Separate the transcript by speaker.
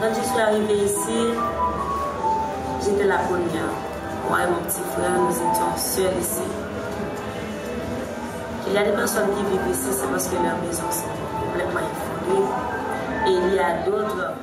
Speaker 1: Quand je suis arrivée ici, j'étais la première. Moi et mon petit frère, nous étions seuls ici. Il y a des personnes qui vivent ici, c'est parce que leur maison sont complètement effondrée. Et il y a d'autres